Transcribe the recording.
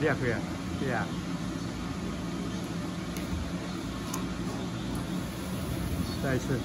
裂开，对呀。再一次。